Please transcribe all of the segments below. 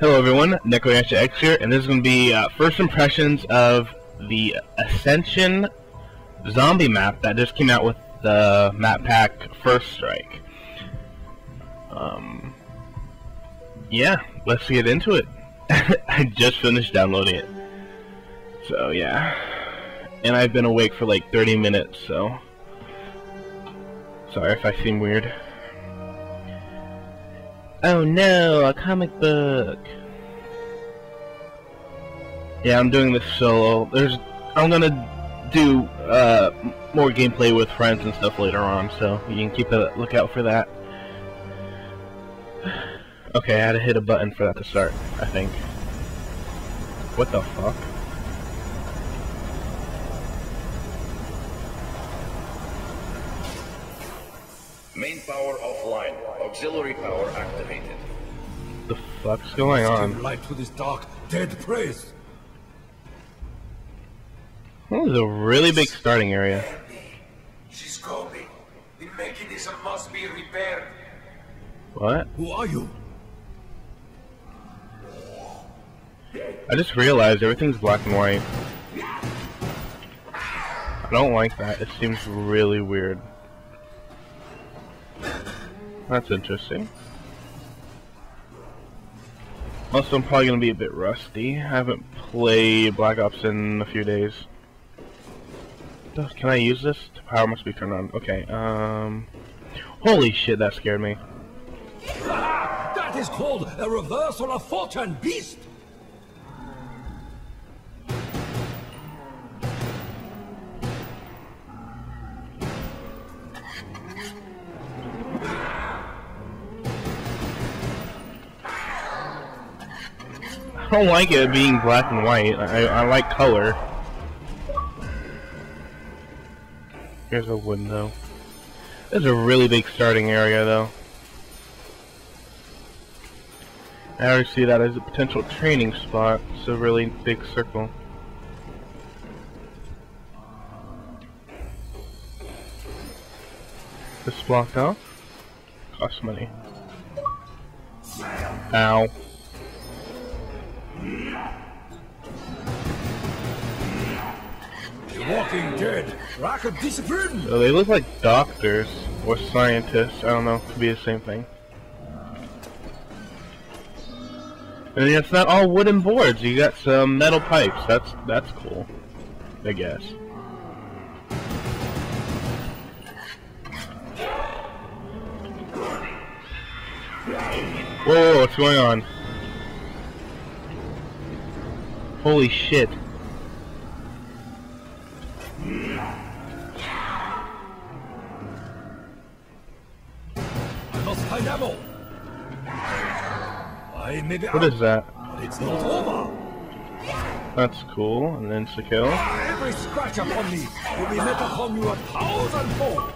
Hello everyone, Nekoyasha X here, and this is going to be uh, first impressions of the Ascension zombie map that just came out with the map pack First Strike. Um, yeah, let's get into it. I just finished downloading it. So yeah, and I've been awake for like 30 minutes, so sorry if I seem weird. Oh no, a comic book. Yeah, I'm doing this solo. There's, I'm gonna do uh, more gameplay with friends and stuff later on, so you can keep a lookout for that. Okay, I had to hit a button for that to start, I think. What the fuck? Main power. Auxiliary power activated. The fuck's going on? light to this dark, dead place. That was a really big starting area. She's coping. The mechanism must be repaired. What? Who are you? I just realized everything's black and white. I don't like that. It seems really weird. That's interesting. Also, I'm probably going to be a bit rusty. I haven't played Black Ops in a few days. Can I use this? The power must be turned on. Okay, um... Holy shit, that scared me. That is called a reversal of fortune, beast! I don't like it being black and white. I, I like color. Here's a window. There's a really big starting area though. I already see that as a potential training spot. It's a really big circle. This blocked off? Costs money. Ow. Rack of. So they look like doctors or scientists. I don't know. Could be the same thing. And it's not all wooden boards. You got some metal pipes. That's that's cool. I guess. Whoa, what's going on? Holy shit. What is that? it's not over. That's cool. An insta kill. Ah, every scratch upon me will be met upon you a thousandfold.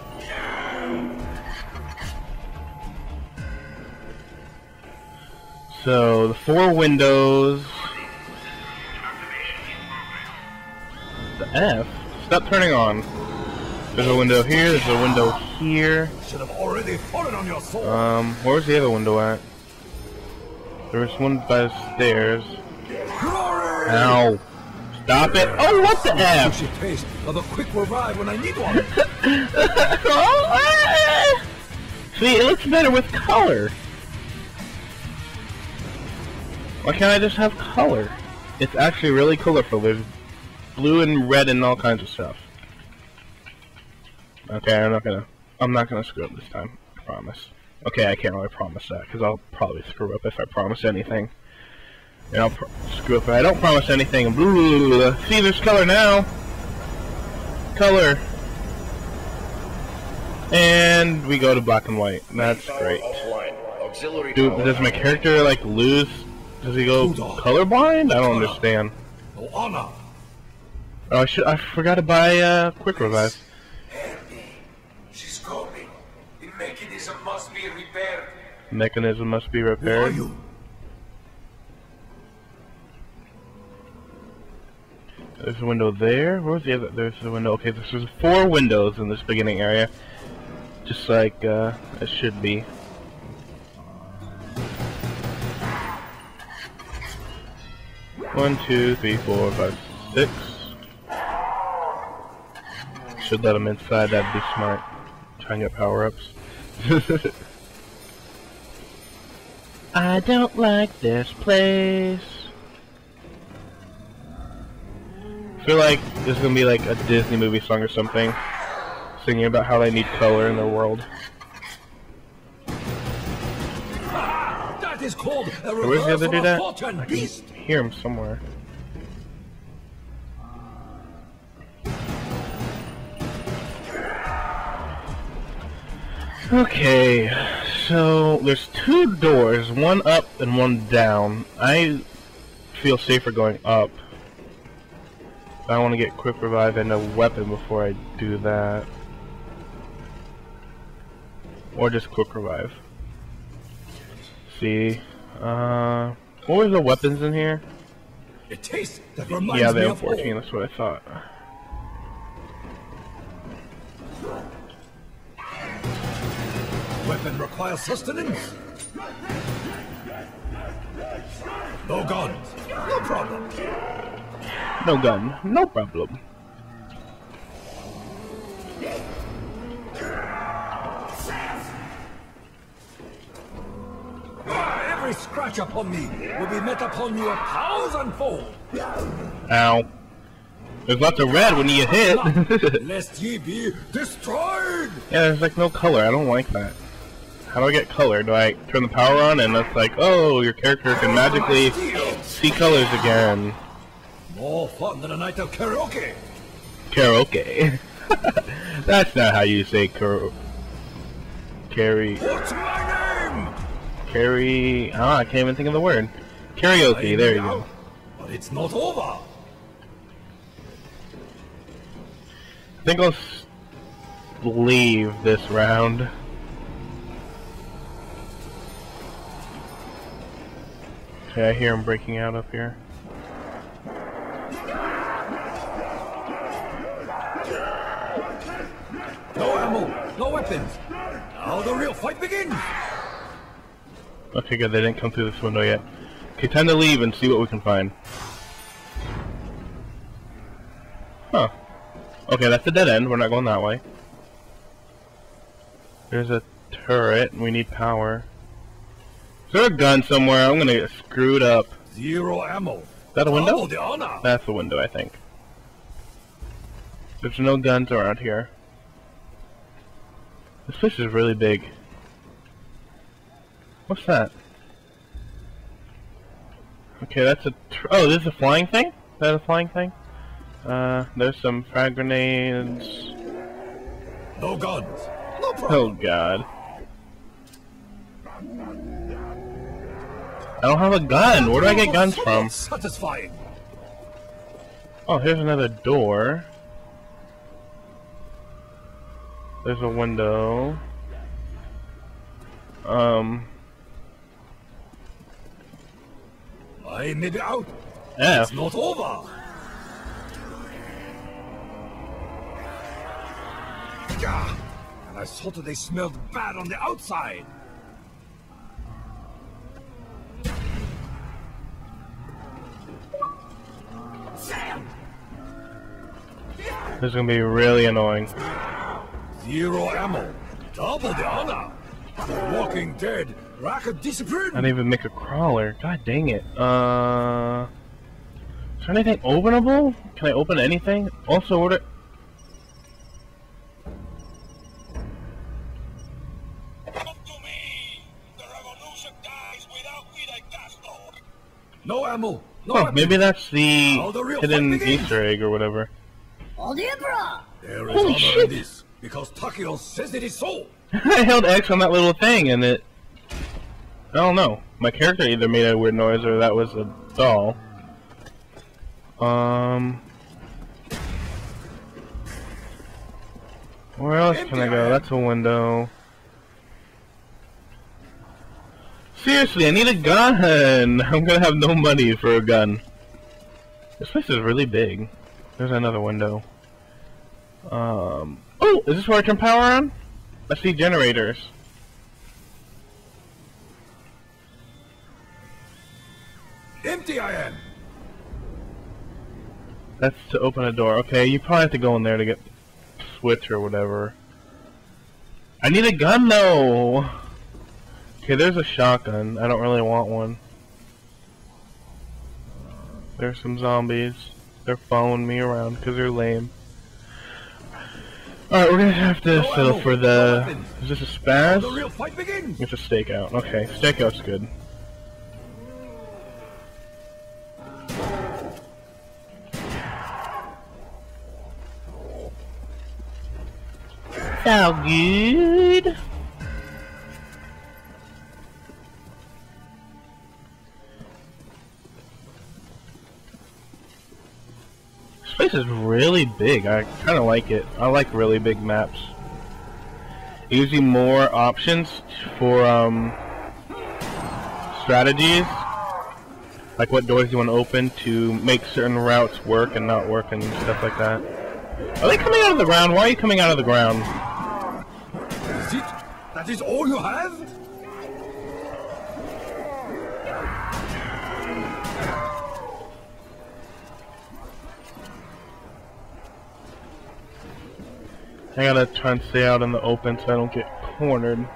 So the four windows. The F. Stop turning on. There's a window here. There's a window here. Should have already fallen on your sword. Um, where's the other window at? There's one by the stairs. Glory! Ow! Stop it! Oh, what the F? Pushy taste of a quick revive when I need one. Oh, ah! See, it looks better with color. Why can't I just have color? It's actually really colorful. There's blue and red and all kinds of stuff. Okay, I'm not gonna. I'm not gonna screw up this time. I promise. Okay, I can't really promise that because I'll probably screw up if I promise anything. And I'll pr screw up if I don't promise anything. Blah, blah, blah, blah. See, there's color now. Color. And we go to black and white. That's great. Do, does my character like lose? Does he go colorblind? I don't understand. Oh, I should. I forgot to buy uh, quick revive. Help me. She's coping. The mechanism must be repaired. Mechanism must be repaired. There's a window there. Where's the other? There's a window. Okay, there's four windows in this beginning area, just like uh, it should be. One, two, three, four, five, six. Should let him inside, that'd be smart. Try to get power-ups. I don't like this place. I feel like this is gonna be like a Disney movie song or something. Singing about how they need color in their world. That is called a where's the other reversal dude at? fortune, beast. Hear him somewhere. Okay, so there's two doors, one up and one down. I feel safer going up. I want to get quick revive and a weapon before I do that. Or just quick revive. See, uh, what were the weapons in here? A taste that reminds Yeah, they have of home. 14, that's what I thought. Weapon requires sustenance. No gun. No problem. No gun, no problem. Every scratch upon me will be met upon you a thousandfold. Ow. There's lots of red when you hit. Lest ye be destroyed. yeah, there's like no color. I don't like that. How do I get color? Do I turn the power on and it's like, oh, your character can magically see colors again? More fun than a night of karaoke. Karaoke. That's not how you say karaoke. Carry, What's my name? carry. Ah, I can't even think of the word. Karaoke. There you go. But it's not over. I think I'll leave this round. Okay, I hear him breaking out up here. No ammo. No weapons. Now the real fight begins. Okay, good. They didn't come through this window yet. Okay, time to leave and see what we can find. Huh. Okay, that's a dead end. We're not going that way. There's a turret. We need power. Is there a gun somewhere? I'm gonna get screwed up. Zero ammo. Is that a window? That's the window, I think. There's no guns around here. This place is really big. What's that? Okay, that's a. Tr oh, this is a flying thing? Is that a flying thing? Uh, there's some frag grenades. No guns. No problem. Oh god. I don't have a gun. Where do I get guns from? Satisfying. Oh, here's another door. There's a window. Um, I may be out. F. It's not over. Gah! And I thought that they smelled bad on the outside. This is gonna be really annoying. Zero ammo. Double the honor. The Walking Dead. Of discipline. I didn't even make a crawler. God dang it. Uh, is there anything openable? Can I open anything? Also, what? Are, Come to me! The revolution dies without Fidel Castro! No ammo. No oh, weapons. maybe that's the real hidden. Easter egg or whatever. All the Emperor! There is Holy shit. this. Because Takeo says it is so. I held X on that little thing and it. I don't know. My character either made a weird noise or that was a doll. Um. Where else can I go? That's a window. Seriously, I need a gun! I'm gonna have no money for a gun. This place is really big. There's another window. Um. Oh, is this where I turn power on? I see generators. Empty I am. That's to open a door. Okay, you probably have to go in there to get switch or whatever. I need a gun though. Okay, there's a shotgun. I don't really want one. There's some zombies. They're following me around because they're lame. Alright, we're gonna have to No settle ammo, for the... weapons. Is this a The spaz? real fight begins! It's a stakeout. Okay, stakeout's good. So good. Place is really big. I kind of like it. I like really big maps. It gives you more options for um, strategies, like what doors you want to open to make certain routes work and not work and stuff like that. Are they coming out of the ground? Why are you coming out of the ground? Is it? That is all you have? I gotta try and stay out in the open so I don't get cornered.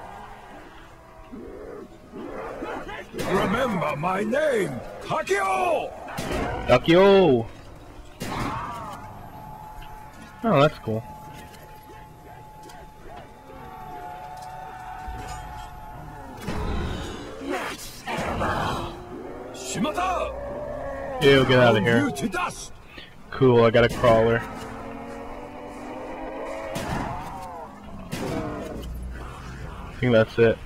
Remember my name, Takeo! Duckyo! Oh, that's cool. Shimata! Ew, get out of here. You to dust! Cool, I got a crawler. I think that's it.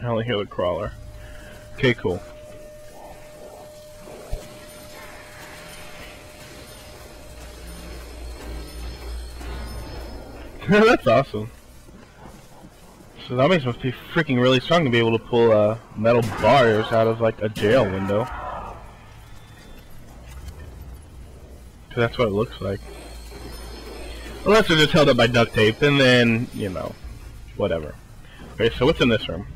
I only hear the crawler. Okay, cool. that's awesome. So that zombies must be freaking really strong to be able to pull uh, metal bars out of like a jail window. 'Cause that's what it looks like. Unless they're just held up by duct tape, and then, you know, whatever. Okay, so what's in this room?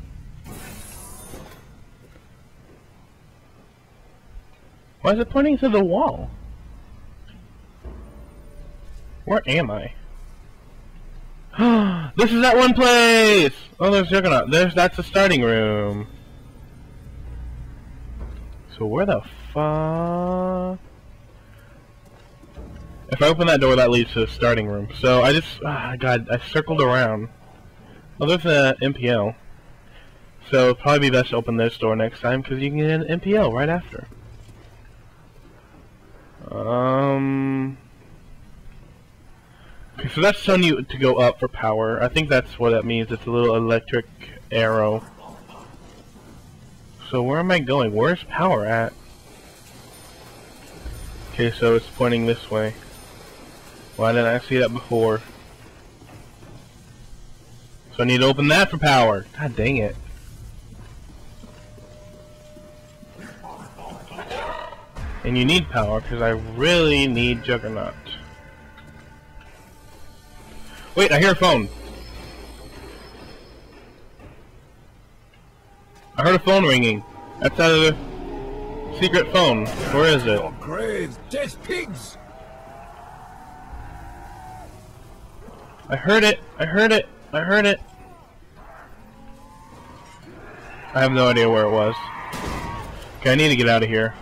Why is it pointing to the wall? Where am I? this is that one place! Oh, there's Juggernaut. There's, that's the starting room. So where the fuck? If I open that door, that leads to the starting room. So I just, ah, God, I circled around. Oh, there's a MPL. So probably be best to open this door next time because you can get an MPL right after. Um. So that's telling you to go up for power. I think that's what that means. It's a little electric arrow. So where am I going? Where's power at? Okay, so it's pointing this way. Why didn't I see that before? So I need to open that for power. God dang it. And you need power, because I really need Juggernaut. Wait, I hear a phone. I heard a phone ringing. That's out of the secret phone. Where is it? Your graves, dead pigs! I heard it. I heard it. I heard it. I have no idea where it was. Okay, I need to get out of here.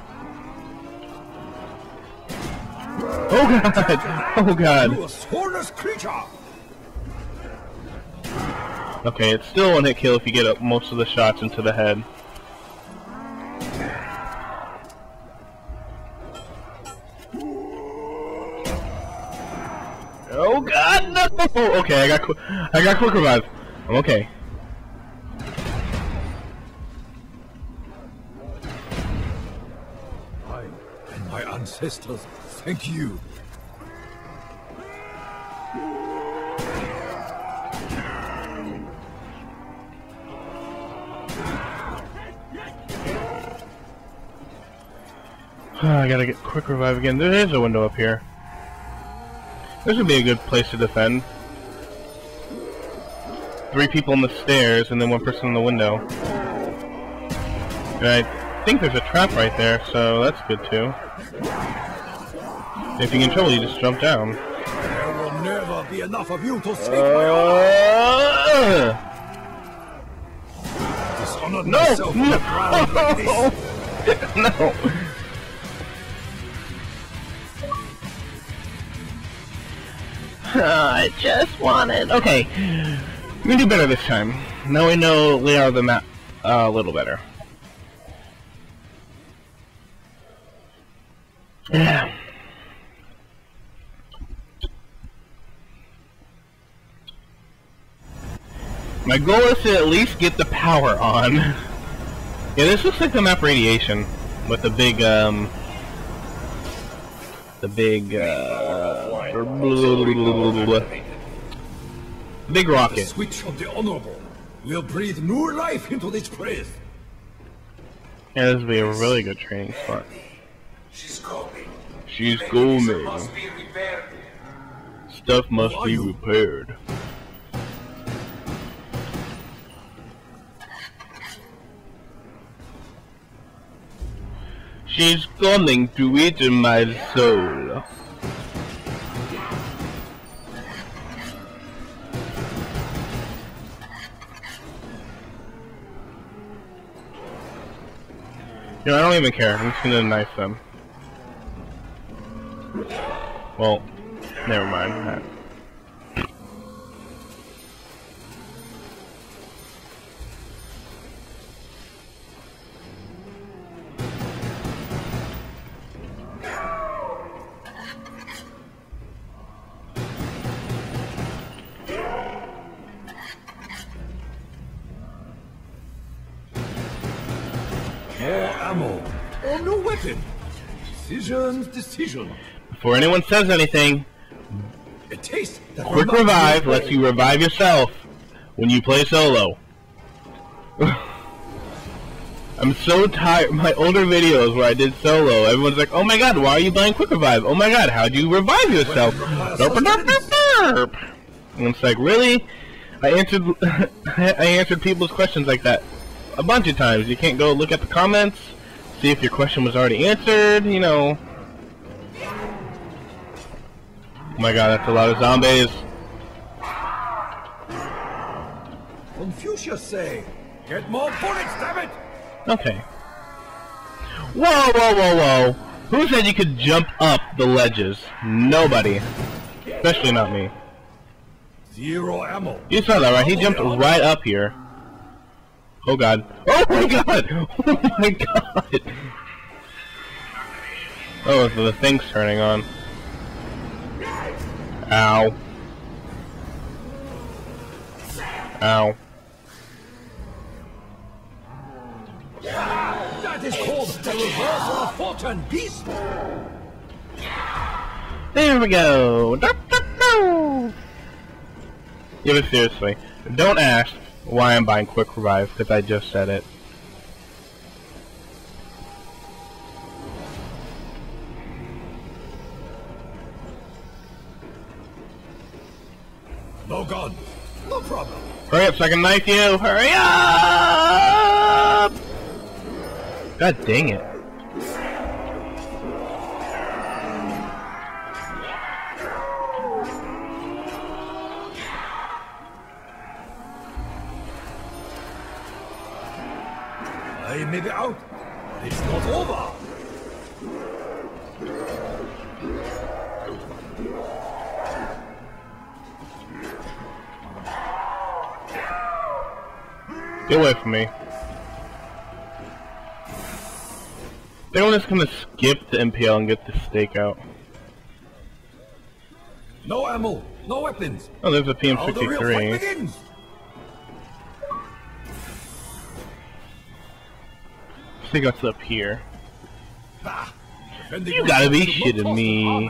Oh god! Oh god! You soulless creature! Okay, it's still a one hit kill if you get up most of the shots into the head. Oh god, no! Oh, okay, I got qu I got quick revive. I'm okay. I and my ancestors thank you. I gotta get quick revive again. There is a window up here. This would be a good place to defend. Three people on the stairs and then one person in the window. And I think there's a trap right there, so that's good too. If you can control, you just jump down. There will never be enough of you to save my honor. Uh, Dishonored no! myself on the ground like this. No! I just wanted. Okay, we do better this time. Now we know layout of the map uh, a little better. Yeah. My goal is to at least get the power on. yeah, this looks like the map radiation with the big, um, the big, uh, big rocket. The switch of the honorable will breathe new life into this place. Yeah, this would be a really good training spot. She's coming. She's coming. Stuff must be repaired. She's coming to eat my soul. Know, I don't even care. I'm just gonna knife them. Well, never mind. Ammo. Or no weapon. Decisions, decision. Before anyone says anything, A taste that Quick revive lets you revive yourself when you play solo. I'm so tired. My older videos where I did solo, everyone's like, "Oh my god, why are you playing quick revive? Oh my god, how do you revive yourself?" And it's like, really? I answered, I answered people's questions like that a bunch of times. You can't go look at the comments, see if your question was already answered. You know. Oh my god, that's a lot of zombies. Confucius say, get more bullets, damn it! Okay. Whoa, whoa, whoa, whoa. Who said you could jump up the ledges? Nobody. Especially not me. Zero ammo. You saw that, right? He jumped right up here. Oh god. Oh my god! Oh my god! Oh, the thing's turning on. Ow. Ow. That is called the reversal of fortune, beast! There we go. Da, da. Yeah, but seriously, don't ask why I'm buying Quick Revive because I just said it. No gun. No problem. Hurry up so I can knife you! Hurry up! God dang it. May be out, but it's not over. Get away from me. They're just gonna skip the MPL and get the stake out. No ammo, no weapons. Oh, there's a Now the real PM63. Think that's up here. Ah, You gotta be shitting me.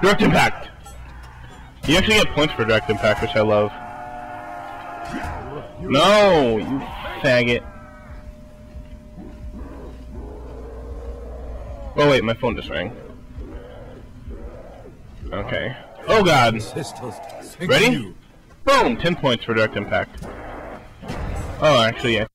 Direct Impact! You actually get points for Direct Impact, which I love. No, you faggot. Oh wait, my phone just rang. Okay. Oh god. Ready? Boom! 10 points for Direct Impact. Oh, actually, yeah.